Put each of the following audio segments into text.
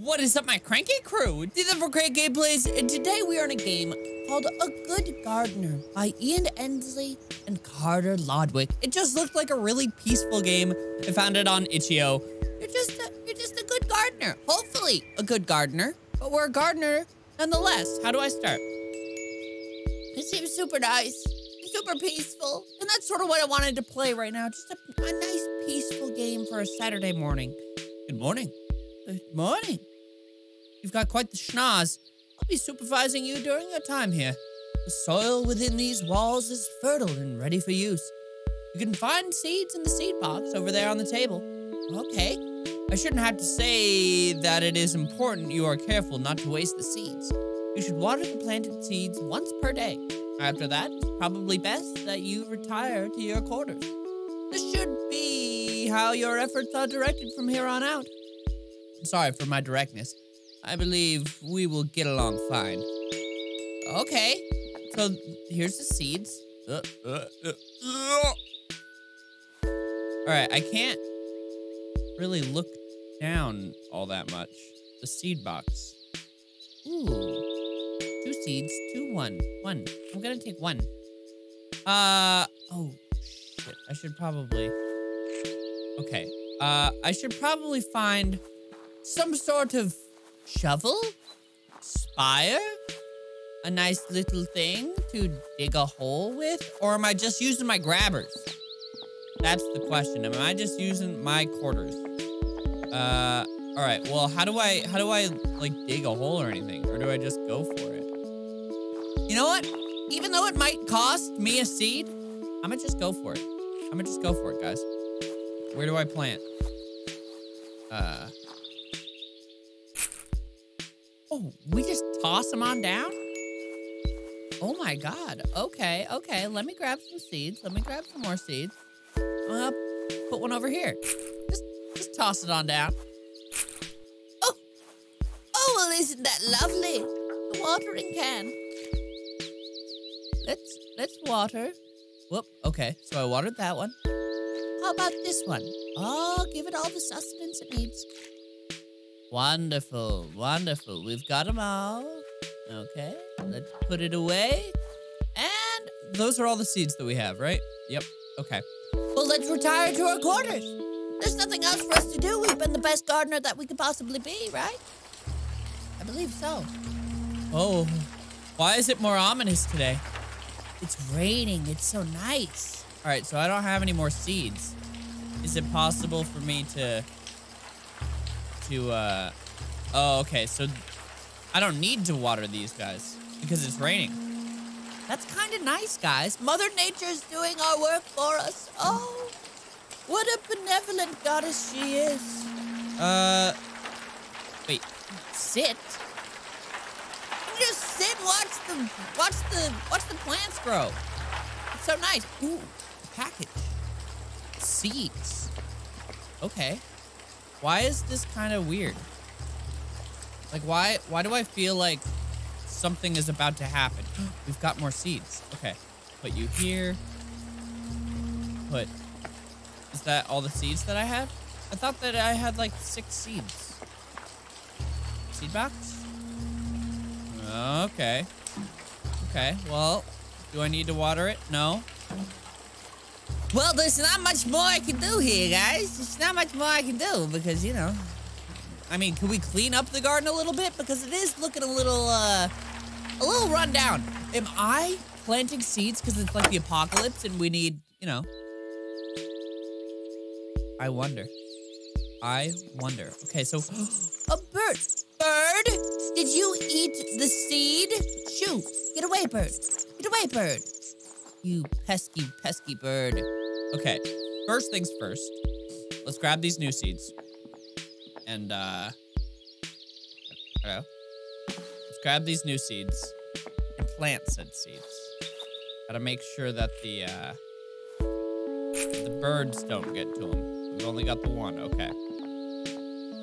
What is up, my cranky crew? These are for Crank Gameplays, and today we are in a game called A Good Gardener by Ian Endsley and Carter Lodwick. It just looked like a really peaceful game. I found it on itch.io. You're just a, you're just a good gardener. Hopefully, a good gardener, but we're a gardener nonetheless. How do I start? It seems super nice, super peaceful, and that's sort of what I wanted to play right now. Just a, a nice, peaceful game for a Saturday morning. Good morning. Good morning. You've got quite the schnoz. I'll be supervising you during your time here. The soil within these walls is fertile and ready for use. You can find seeds in the seed box over there on the table. Okay. I shouldn't have to say that it is important you are careful not to waste the seeds. You should water the planted seeds once per day. After that, it's probably best that you retire to your quarters. This should be how your efforts are directed from here on out. I'm Sorry for my directness. I believe we will get along fine. Okay. So here's the seeds. Uh, uh, uh. All right, I can't really look down all that much. The seed box. Ooh. Two seeds, two, one. One. I'm gonna take one. Uh, oh, shit. I should probably... Okay. Uh, I should probably find some sort of shovel? Spire? A nice little thing to dig a hole with? Or am I just using my grabbers? That's the question. Am I just using my quarters? Uh, all right. Well, how do I, how do I like dig a hole or anything? Or do I just go for it? You know what? Even though it might cost me a seed, I'm gonna just go for it. I'm gonna just go for it, guys. Where do I plant? Uh, Oh, we just toss them on down? Oh my god. Okay, okay. Let me grab some seeds. Let me grab some more seeds. Uh, put one over here. Just, just toss it on down. Oh, oh, well, isn't that lovely? The watering can. Let's, let's water. Whoop, okay. So I watered that one. How about this one? Oh, give it all the sustenance it needs. Wonderful, wonderful. We've got them all. Okay, let's put it away. And those are all the seeds that we have, right? Yep, okay. Well, let's retire to our quarters. There's nothing else for us to do. We've been the best gardener that we could possibly be, right? I believe so. Oh, why is it more ominous today? It's raining. It's so nice. All right, so I don't have any more seeds. Is it possible for me to to, uh... Oh, okay, so I don't need to water these guys because it's raining. That's kind of nice, guys. Mother Nature's doing our work for us. Oh, what a benevolent goddess she is. Uh, wait, sit? Just sit, watch the, watch the, watch the plants grow. It's so nice. Ooh, package. Seeds. Okay. Why is this kind of weird? Like, why, why do I feel like something is about to happen? We've got more seeds. Okay. Put you here. Put, is that all the seeds that I have? I thought that I had like six seeds. Seed box? Okay. Okay, well, do I need to water it? No. Well, there's not much more I can do here, guys. There's not much more I can do because, you know... I mean, can we clean up the garden a little bit? Because it is looking a little, uh... A little run down. Am I planting seeds because it's like the apocalypse and we need, you know... I wonder. I wonder. Okay, so... a bird! Bird! Did you eat the seed? Shoo! Get away, bird! Get away, bird! You pesky, pesky bird. Okay, first things first. Let's grab these new seeds. And, uh... Hello? Let's grab these new seeds and plant said seeds. Gotta make sure that the, uh... The birds don't get to them. We've only got the one, okay.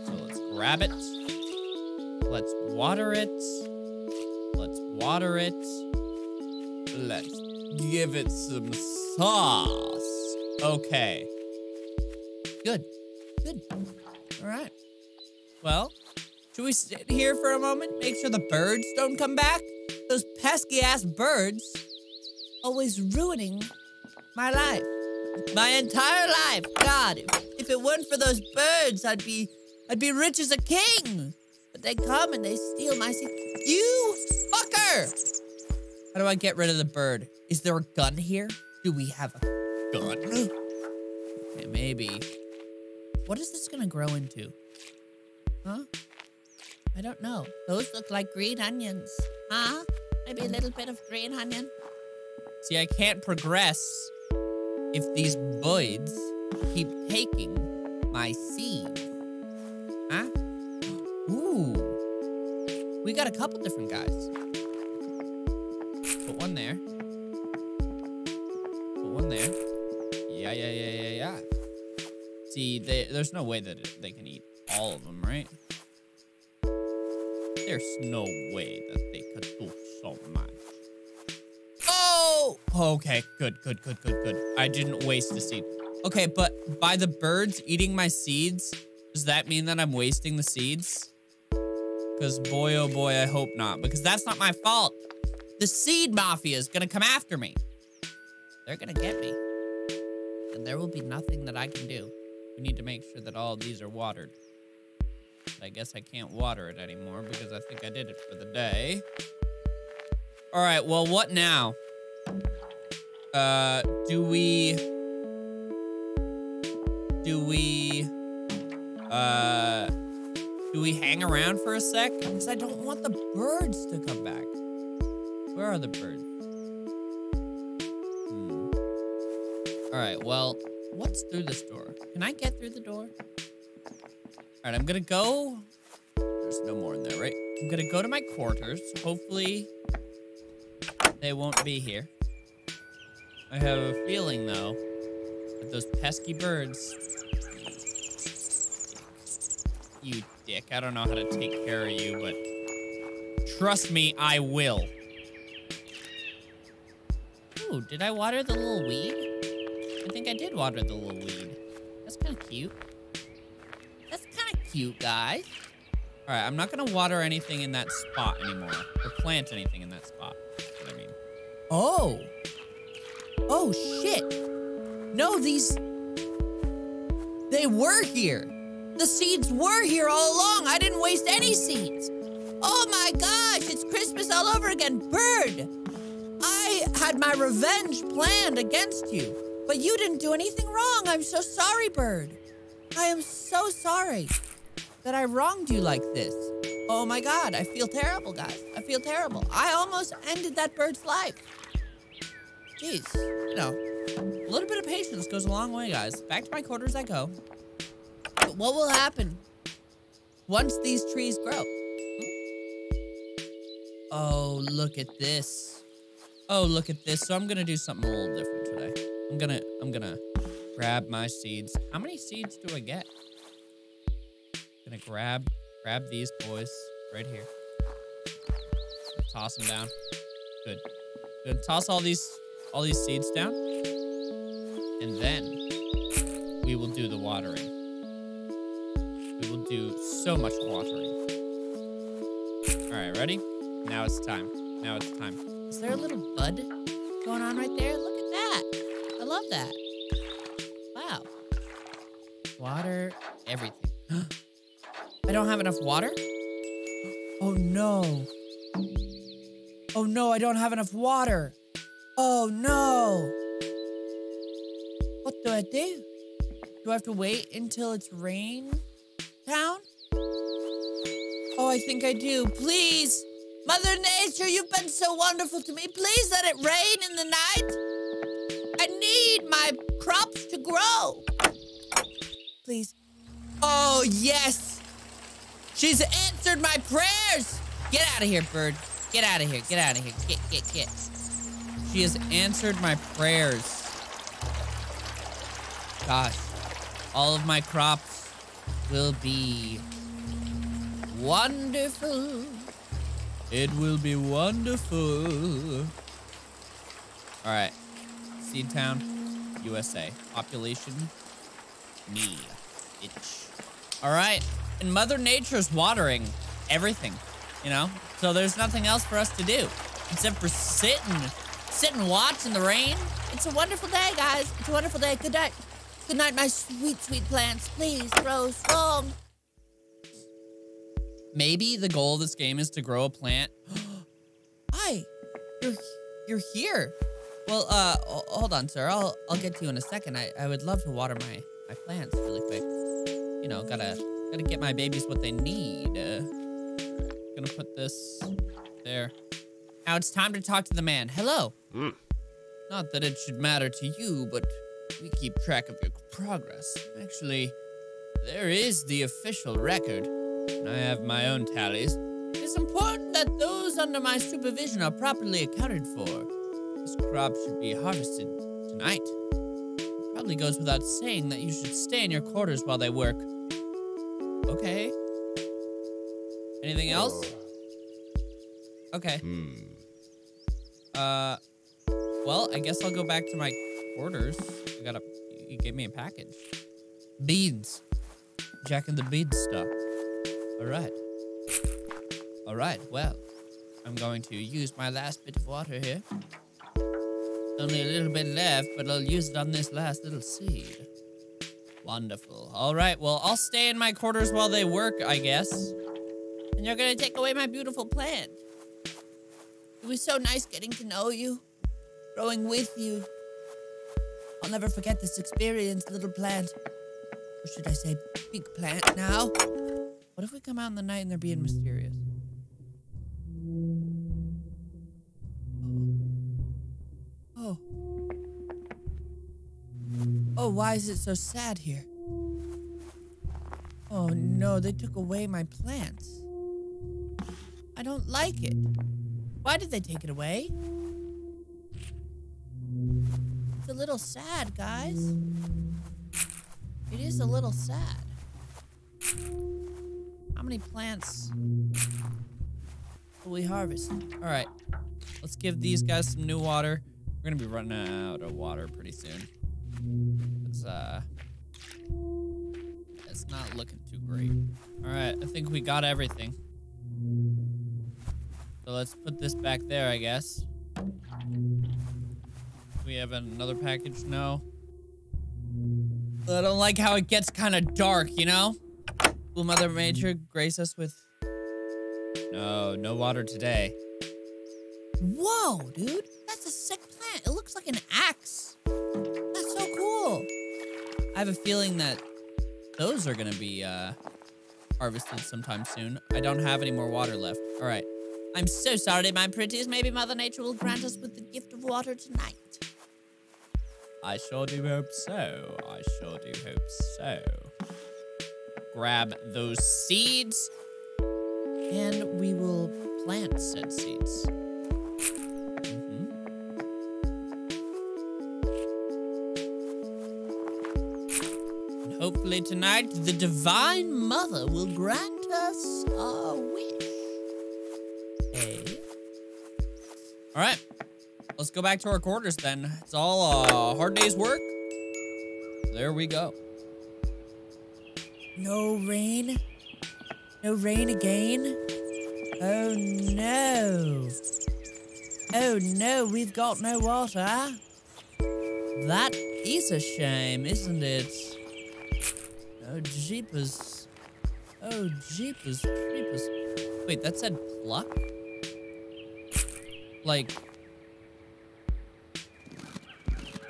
So let's grab it. Let's water it. Let's water it. Let's give it some sauce. Okay. Good. Good. All right. Well, Should we sit here for a moment? Make sure the birds don't come back? Those pesky ass birds always ruining my life. My entire life. God, if, if it weren't for those birds, I'd be I'd be rich as a king. But they come and they steal my seed. You fucker! How do I get rid of the bird? Is there a gun here? Do we have a gun? Okay, maybe. What is this gonna grow into? Huh? I don't know. Those look like green onions. Huh? Maybe a little bit of green onion. See, I can't progress if these birds keep taking my seed. Huh? Ooh. We got a couple different guys. Put one there. Put one there. Yeah, yeah, yeah, yeah, yeah. See, they, there's no way that they can eat all of them, right? There's no way that they could do so much. Oh! Okay, good, good, good, good, good. I didn't waste a seed. Okay, but by the birds eating my seeds, does that mean that I'm wasting the seeds? Because boy, oh boy, I hope not. Because that's not my fault. The seed mafia is gonna come after me. They're gonna get me. And there will be nothing that I can do. We need to make sure that all of these are watered. I guess I can't water it anymore because I think I did it for the day. All right, well, what now? Uh, do we... Do we... Uh... Do we hang around for a sec? Because I don't want the birds to come back. Where are the birds? Hmm. All right, well, what's through this door? Can I get through the door? All right, I'm gonna go. There's no more in there, right? I'm gonna go to my quarters. Hopefully, they won't be here. I have a feeling, though, that those pesky birds. You dick. I don't know how to take care of you, but trust me, I will. Did I water the little weed? I think I did water the little weed. That's kind of cute. That's kind of cute, guys. All right, I'm not going to water anything in that spot anymore. Or plant anything in that spot. I mean. Oh. Oh, shit. No, these... They were here. The seeds were here all along. I didn't waste any seeds. Oh my gosh, it's Christmas all over again. Bird, had my revenge planned against you, but you didn't do anything wrong. I'm so sorry, Bird. I am so sorry that I wronged you like this. Oh my god, I feel terrible, guys. I feel terrible. I almost ended that bird's life. Jeez, you know, a little bit of patience goes a long way, guys. Back to my quarters I go. But what will happen once these trees grow? Hmm? Oh, look at this. Oh, look at this. So I'm gonna do something a little different today. I'm gonna, I'm gonna grab my seeds. How many seeds do I get? I'm gonna grab, grab these boys right here. Toss them down. Good. Good. Toss all these, all these seeds down. And then we will do the watering. We will do so much watering. All right, ready? Now it's time. Now it's time. Is there a little bud going on right there? Look at that. I love that. Wow. Water, everything. I don't have enough water? Oh no. Oh no, I don't have enough water. Oh no. What do I do? Do I have to wait until it's rain town? Oh, I think I do. Please. Mother Nature, you've been so wonderful to me. Please let it rain in the night. I need my crops to grow. Please. Oh, yes. She's answered my prayers. Get out of here, bird. Get out of here. Get out of here. Get, get, get. She has answered my prayers. Gosh. All of my crops will be wonderful. It will be wonderful. All right. Seed Town, USA. Population, me. Itch. All right. And Mother Nature's watering. everything, you know? So there's nothing else for us to do except for sit and, sit and watch in the rain. It's a wonderful day, guys. It's a wonderful day. Good night. Good night, my sweet, sweet plants. Please grow strong. Maybe the goal of this game is to grow a plant. Hi, you're you're here. Well, uh, hold on, sir. I'll I'll get to you in a second. I I would love to water my my plants really quick. You know, gotta gotta get my babies what they need. Uh, gonna put this there. Now it's time to talk to the man. Hello. Mm. Not that it should matter to you, but we keep track of your progress. Actually, there is the official record, and I have my own tallies. It's important that those under my supervision are properly accounted for. This crop should be harvested tonight. It probably goes without saying that you should stay in your quarters while they work. Okay. Anything else? Okay. Hmm. Uh, well, I guess I'll go back to my quarters. I got a, you gave me a package. Beads. Jack and the beanstalk. All right. All right, well, I'm going to use my last bit of water here. Only a little bit left, but I'll use it on this last little seed. Wonderful. All right, well, I'll stay in my quarters while they work, I guess. And you're gonna take away my beautiful plant. It was so nice getting to know you, growing with you. I'll never forget this experience, little plant. Or should I say big plant now? If we come out in the night and they're being mysterious? Oh. oh. Oh, why is it so sad here? Oh no, they took away my plants. I don't like it. Why did they take it away? It's a little sad, guys. It is a little sad. How many plants will we harvest? All right, let's give these guys some new water. We're gonna be running out of water pretty soon. It's uh, it's not looking too great. All right, I think we got everything. So let's put this back there, I guess. We have another package? No. I don't like how it gets kind of dark, you know? Will Mother Nature grace us with... No, no water today. Whoa, dude. That's a sick plant. It looks like an axe. That's so cool. I have a feeling that those are going to be uh, harvested sometime soon. I don't have any more water left. All right. I'm so sorry, my pretties. Maybe Mother Nature will grant us with the gift of water tonight. I sure do hope so. I sure do hope so. Grab those seeds, and we will plant said seeds. Mm-hmm. hopefully tonight, the Divine Mother will grant us our wish. All right, let's go back to our quarters then. It's all a uh, hard day's work. There we go. No rain? No rain again? Oh no. Oh no, we've got no water. That is a shame, isn't it? Oh jeepers. Oh jeepers creepers. Wait, that said pluck? like...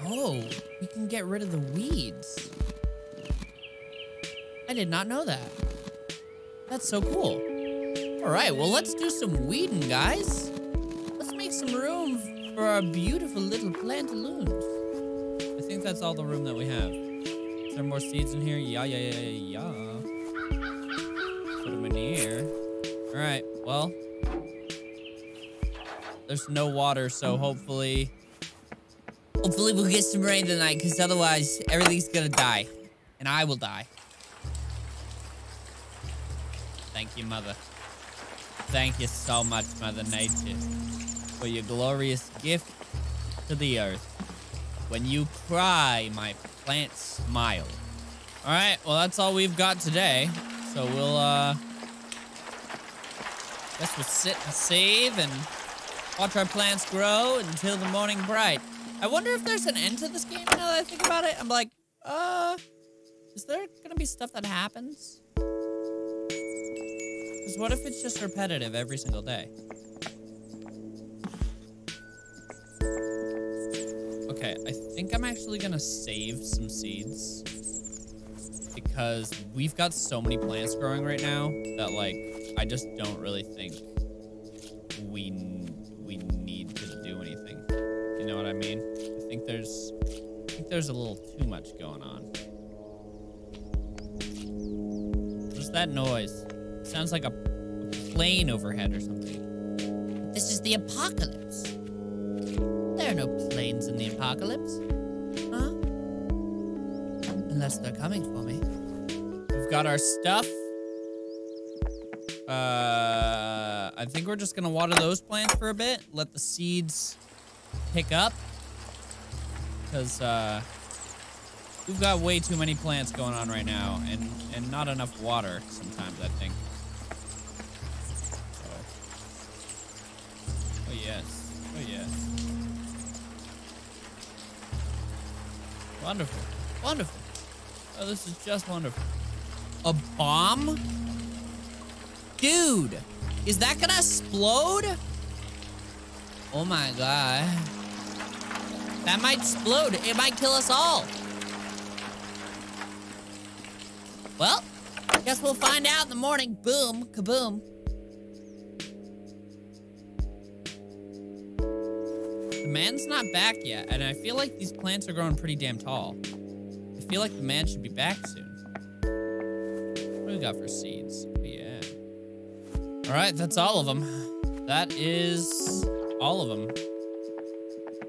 Oh, we can get rid of the weeds. I did not know that. That's so cool. All right, well, let's do some weeding, guys. Let's make some room for our beautiful little plantaloons. I think that's all the room that we have. Is there more seeds in here? Yeah, yeah, yeah, yeah. Put them in here. All right, well, there's no water, so hopefully... Hopefully we'll get some rain tonight, because otherwise everything's gonna die. And I will die. Thank you, Mother. Thank you so much, Mother Nature, for your glorious gift to the earth. When you cry, my plants smile. All right, well, that's all we've got today. So we'll, uh, Guess we'll sit and save and watch our plants grow until the morning bright. I wonder if there's an end to this game now that I think about it. I'm like, uh, is there gonna be stuff that happens? Because what if it's just repetitive every single day? Okay, I think I'm actually gonna save some seeds because we've got so many plants growing right now that like I just don't really think we we need to do anything. You know what I mean? I think there's I think there's a little too much going on. What's that noise? Sounds like a, plane overhead or something. This is the apocalypse. There are no planes in the apocalypse. Huh? Unless they're coming for me. We've got our stuff. Uh, I think we're just gonna water those plants for a bit. Let the seeds pick up. Because, uh, we've got way too many plants going on right now. And, and not enough water sometimes, I think. Yes. Oh, yes. Wonderful. Wonderful. Oh, this is just wonderful. A bomb? Dude, is that gonna explode? Oh my god. That might explode. It might kill us all. Well, guess we'll find out in the morning. Boom, kaboom. Man's not back yet, and I feel like these plants are growing pretty damn tall. I feel like the man should be back soon. What do we got for seeds? Yeah. All right, that's all of them. That is all of them.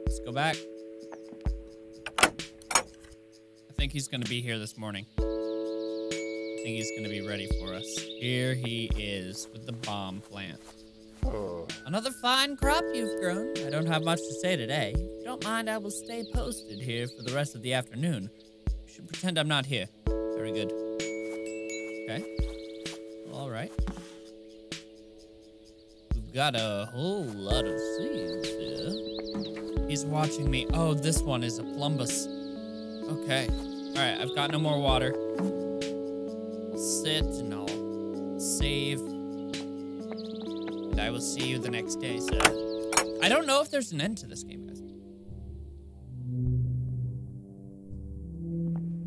Let's go back. I think he's to be here this morning. I think he's to be ready for us. Here he is with the bomb plant. Oh. Another fine crop you've grown. I don't have much to say today. If you don't mind, I will stay posted here for the rest of the afternoon. You should pretend I'm not here. Very good. Okay. All right. We've got a whole lot of seeds here. He's watching me. Oh, this one is a plumbus. Okay. All right, I've got no more water. Sit and I'll save. I will see you the next day, sir. I don't know if there's an end to this game, guys.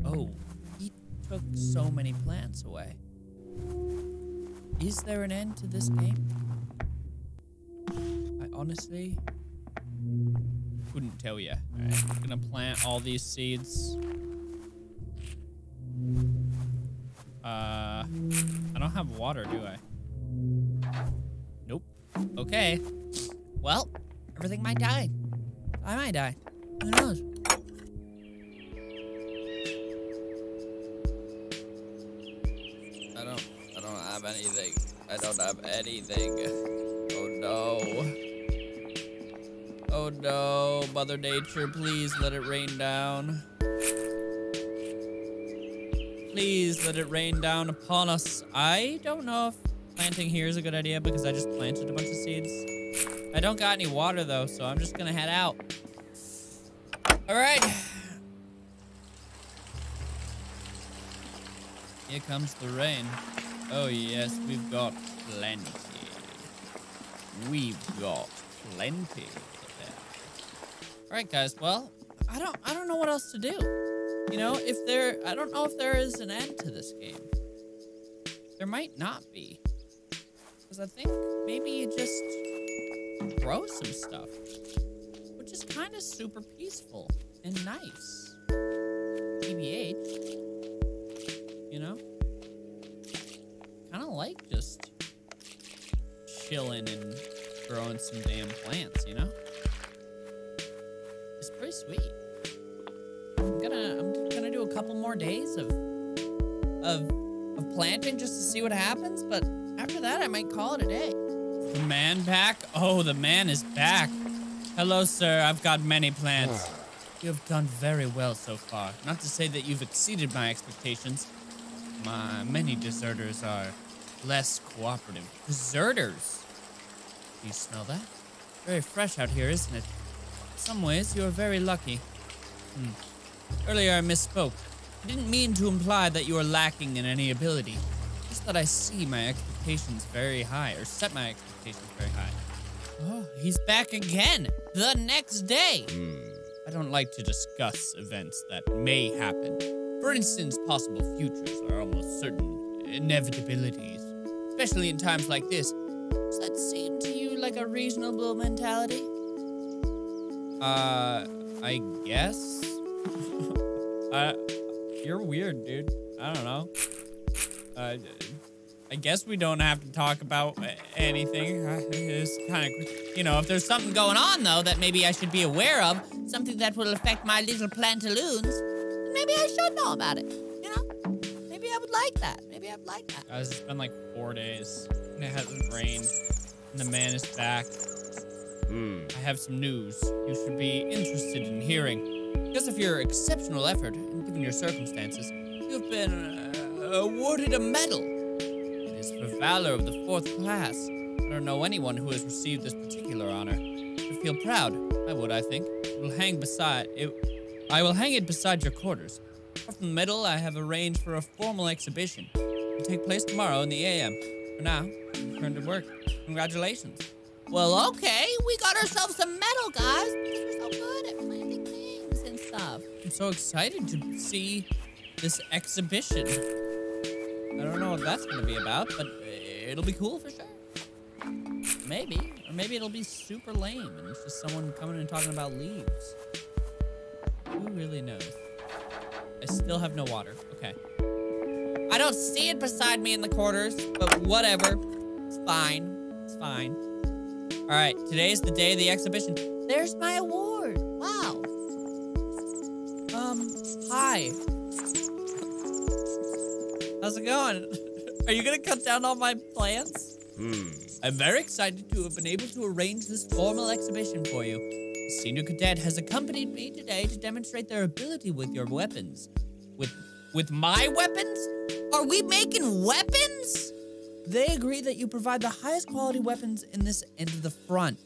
Oh, he took so many plants away. Is there an end to this game? I honestly couldn't tell you. Alright, I'm gonna plant all these seeds. Uh, I don't have water, do I? Okay. Well, everything might die. I might die. Who knows? I don't I don't have anything. I don't have anything. Oh no. Oh no, Mother Nature, please let it rain down. Please let it rain down upon us. I don't know if planting here is a good idea because I just planted a bunch of seeds. I don't got any water though, so I'm just gonna head out. All right. Here comes the rain. Oh yes, we've got plenty. We've got plenty. All right, guys. Well, I don't, I don't know what else to do. You know, if there, I don't know if there is an end to this game. There might not be. I think maybe you just grow some stuff. Which is kind of super peaceful and nice. TBH. You know? Kind of like just chilling and growing some damn plants, you know? It's pretty sweet. I'm gonna I'm gonna do a couple more days of of of planting just to see what happens, but after that I might call it a day. The man back? Oh, the man is back. Hello, sir. I've got many plans. You have done very well so far. Not to say that you've exceeded my expectations. My many deserters are less cooperative. Deserters? Do you smell that? Very fresh out here, isn't it? In some ways, you're very lucky. Hmm. Earlier, I misspoke. I didn't mean to imply that you are lacking in any ability. Just that I see my expectations very high, or set my expectations very high. Oh, he's back again, the next day. I don't like to discuss events that may happen. For instance, possible futures are almost certain inevitabilities, especially in times like this. Does that seem to you like a reasonable mentality? Uh, I guess. uh, you're weird, dude. I don't know. Uh, I guess we don't have to talk about anything. Uh, It's kind of, you know, if there's something going on though that maybe I should be aware of, something that will affect my little plantaloons, maybe I should know about it. You know, maybe I would like that. Maybe I'd like that. Guys, it's been like four days and it hasn't rained, and the man is back. I have some news you should be interested in hearing. Because of your exceptional effort, and given your circumstances, you've been uh, awarded a medal. It is for valor of the fourth class. I don't know anyone who has received this particular honor. I feel proud. I would, I think. It will hang beside it. I will hang it beside your quarters. Apart from the medal, I have arranged for a formal exhibition. It will take place tomorrow in the AM. For now, return to work. Congratulations. Well, okay. We got ourselves a medal, guys, because we're so good at planting things and stuff. I'm so excited to see this exhibition. I don't know what that's to be about, but it'll be cool for sure. Maybe. Or maybe it'll be super lame and it's just someone coming and talking about leaves. Who really knows? I still have no water. Okay. I don't see it beside me in the quarters, but whatever. It's fine. It's fine. All right, today's the day of the exhibition. There's my award. Wow. Um, hi. How's it going? Are you gonna cut down all my plants? Hmm. I'm very excited to have been able to arrange this formal exhibition for you. The senior cadet has accompanied me today to demonstrate their ability with your weapons. With with my weapons? Are we making weapons? They agree that you provide the highest quality weapons in this end of the front.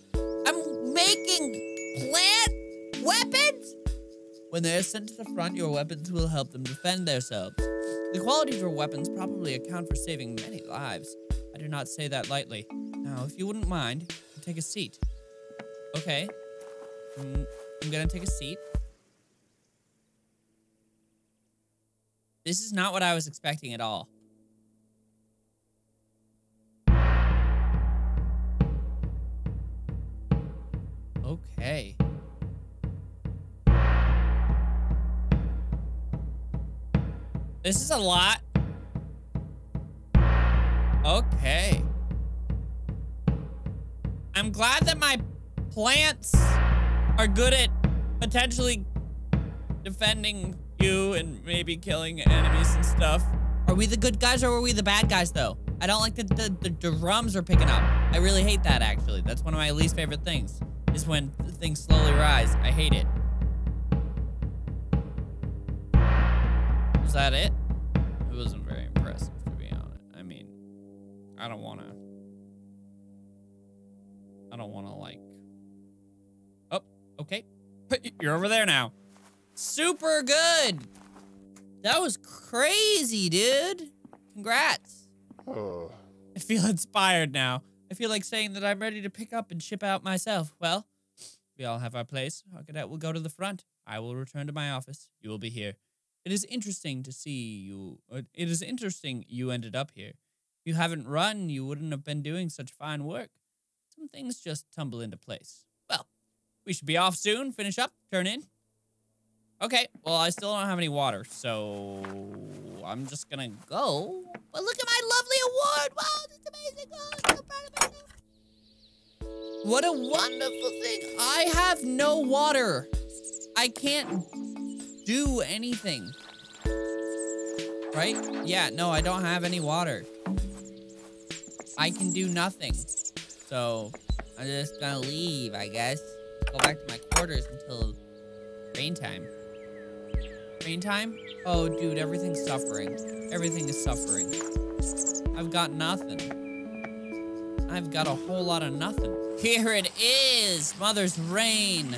I'm making plant weapons? When they are sent to the front, your weapons will help them defend themselves. The quality of your weapons probably account for saving many lives. I do not say that lightly. Now, if you wouldn't mind, take a seat. Okay. Mm, I'm gonna take a seat. This is not what I was expecting at all. Okay. This is a lot. Okay. I'm glad that my plants are good at potentially defending you and maybe killing enemies and stuff. Are we the good guys or are we the bad guys though? I don't like that the, the, drums are picking up. I really hate that actually. That's one of my least favorite things. Is when things slowly rise. I hate it. Was that it? It wasn't very impressive, to be honest. I mean, I don't want to. I don't want to, like. Oh, okay. You're over there now. Super good. That was crazy, dude. Congrats. Oh. I feel inspired now. I feel like saying that I'm ready to pick up and ship out myself. Well, we all have our place. Our cadet will go to the front. I will return to my office. You will be here. It is interesting to see you. uh, It is interesting you ended up here. If you haven't run, you wouldn't have been doing such fine work. Some things just tumble into place. Well, we should be off soon. Finish up. Turn in. Okay. Well, I still don't have any water, so I'm just gonna go. But look at my lovely award! Wow, that's amazing! Oh, I'm so proud of myself. What a wonderful thing! I have no water. I can't do anything. Right? Yeah, no, I don't have any water. I can do nothing. So, I'm just gonna leave, I guess. Go back to my quarters until rain time. Rain time? Oh, dude, everything's suffering. Everything is suffering. I've got nothing. I've got a whole lot of nothing. Here it is, Mother's Rain.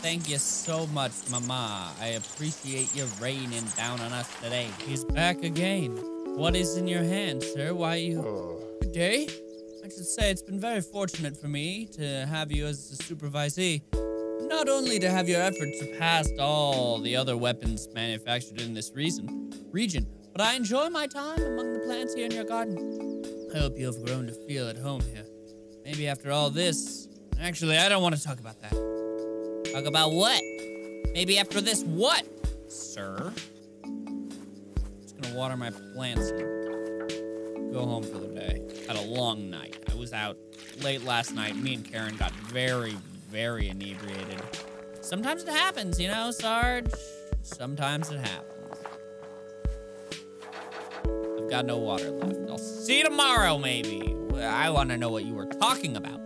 Thank you so much, Mama. I appreciate you raining down on us today. He's back again. What is in your hand, sir? Why you... Good oh. day. I should say it's been very fortunate for me to have you as a supervisee. Not only to have your efforts surpassed all the other weapons manufactured in this reason, region, but I enjoy my time among the plants here in your garden. I hope you have grown to feel at home here. Maybe after all this... Actually, I don't want to talk about that. Talk about what? Maybe after this what, sir? I'm Just gonna water my plants and go home for the day. Had a long night. I was out late last night. Me and Karen got very, very inebriated. Sometimes it happens, you know, Sarge? Sometimes it happens. I've got no water left. I'll see you tomorrow, maybe. I want to know what you were talking about.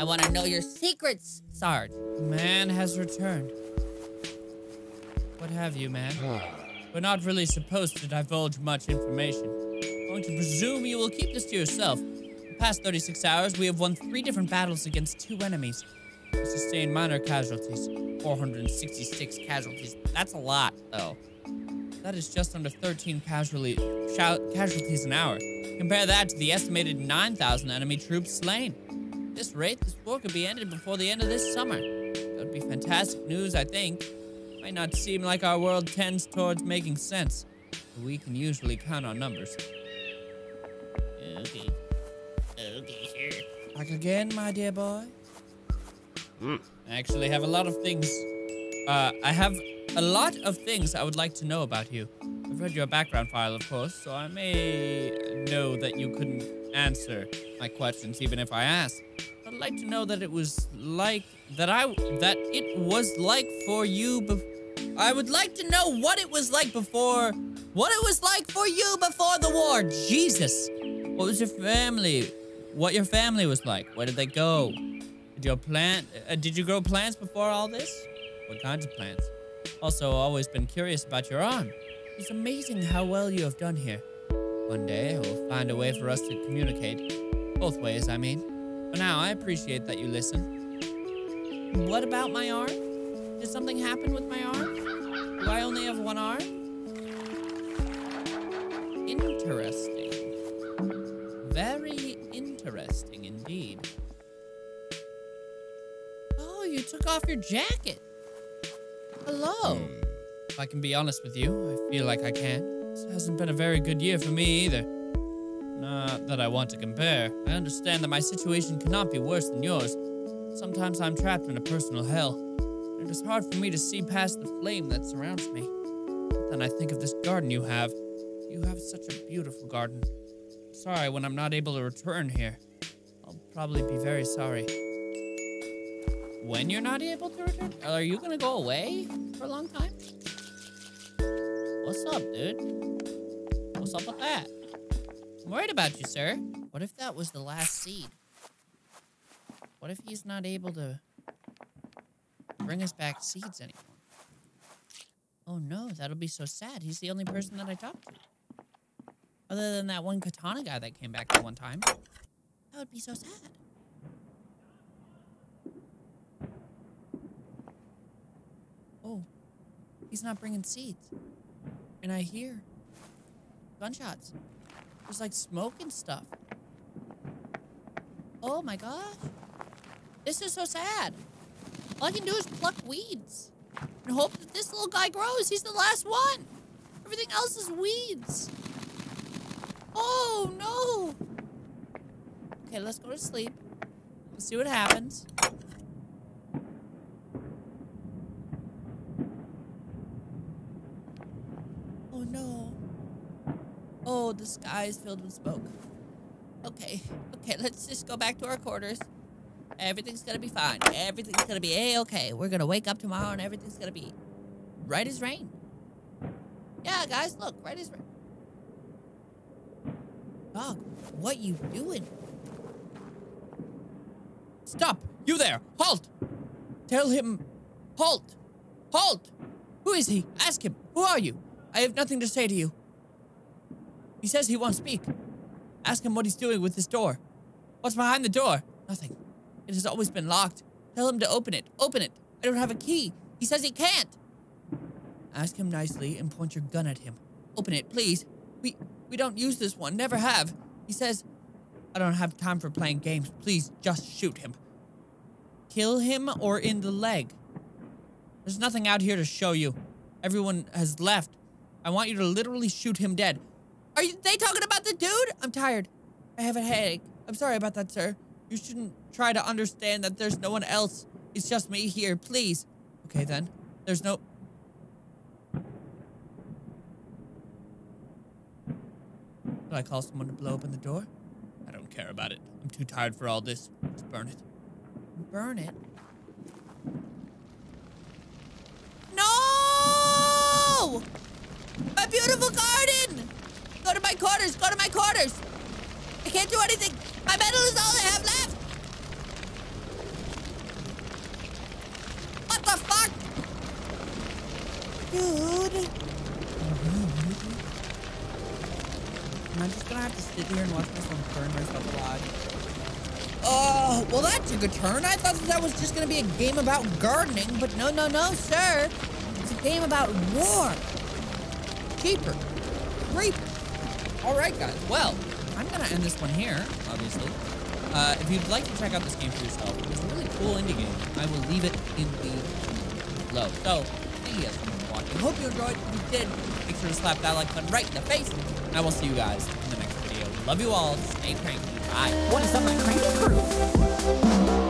I want to know your secrets, Sarge. Man has returned. What have you, man? We're not really supposed to divulge much information. I'm going to presume you will keep this to yourself. the past 36 hours, we have won three different battles against two enemies. We sustained minor casualties. 466 casualties. That's a lot, though. That is just under 13 casualty, casualties an hour. Compare that to the estimated 9,000 enemy troops slain. At this rate, this war could be ended before the end of this summer. That would be fantastic news, I think. Might not seem like our world tends towards making sense, but we can usually count on numbers. Okay. Okay, sure. Back again, my dear boy? Mm. I actually have a lot of things. Uh, I have a lot of things I would like to know about you. I've read your background file, of course, so I may know that you couldn't answer my questions even if I asked. I'd like to know that it was like that I that it was like for you. I would like to know what it was like before. What it was like for you before the war. Jesus, what was your family? What your family was like? Where did they go? Did your plant? Uh, did you grow plants before all this? What kinds of plants? Also, always been curious about your arm. It's amazing how well you have done here. One day, I will find a way for us to communicate. Both ways, I mean. For now, I appreciate that you listen. What about my arm? Did something happen with my arm? Do I only have one arm? Interesting. Very interesting indeed. Oh, you took off your jacket. Hello. Hmm. If I can be honest with you, I feel like I can. This hasn't been a very good year for me either. Not that I want to compare. I understand that my situation cannot be worse than yours. Sometimes I'm trapped in a personal hell. It is hard for me to see past the flame that surrounds me. But Then I think of this garden you have. You have such a beautiful garden. Sorry when I'm not able to return here. I'll probably be very sorry. When you're not able to return? Are you gonna go away for a long time? What's up, dude? What's up with that? I'm worried about you, sir. What if that was the last seed? What if he's not able to bring us back seeds anymore? Oh no, that'll be so sad. He's the only person that I talked to. Other than that one katana guy that came back the one time. That would be so sad. Oh, he's not bringing seeds. And I hear gunshots. There's like smoke and stuff. Oh my gosh. This is so sad. All I can do is pluck weeds and hope that this little guy grows. He's the last one. Everything else is weeds. Oh no. Okay, let's go to sleep. Let's see what happens. Oh no. Oh, the sky is filled with smoke. Okay, okay, let's just go back to our quarters. Everything's gonna be fine. Everything's gonna be a-okay. We're gonna wake up tomorrow and everything's gonna be right as rain. Yeah, guys, look, right as rain. Dog, what you doing? Stop! You there! Halt! Tell him... Halt! Halt! Who is he? Ask him. Who are you? I have nothing to say to you. He says he won't speak. Ask him what he's doing with this door. What's behind the door? Nothing. It has always been locked. Tell him to open it. Open it. I don't have a key. He says he can't. Ask him nicely and point your gun at him. Open it, please. We we don't use this one. Never have. He says, I don't have time for playing games. Please just shoot him. Kill him or in the leg. There's nothing out here to show you. Everyone has left. I want you to literally shoot him dead. Are you, they talking about the dude? I'm tired. I have a headache. I'm sorry about that, sir. You shouldn't try to understand that there's no one else. It's just me here, please. Okay, then. There's no... Do I call someone to blow open the door? I don't care about it. I'm too tired for all this. Let's burn it. Burn it? No! My beautiful garden! Go to my quarters, go to my quarters! I can't do anything! My medal is all I have left! What the fuck? Dude. Am I just gonna have to sit here and watch myself burn myself alive? Oh, well that took a turn. I thought that, that was just gonna be a game about gardening, but no, no, no, sir. It's a game about war. Cheaper. Reaper. All right, guys. Well, I'm going to end this one here, obviously. Uh, if you'd like to check out this game for yourself, it's a really cool indie game. I will leave it in the below So, thank you guys for watching. Hope you enjoyed. If you did, make sure to slap that like button right in the face. And I will see you guys in the next video. Love you all. Stay cranky. Bye. What is up, my cranky crew?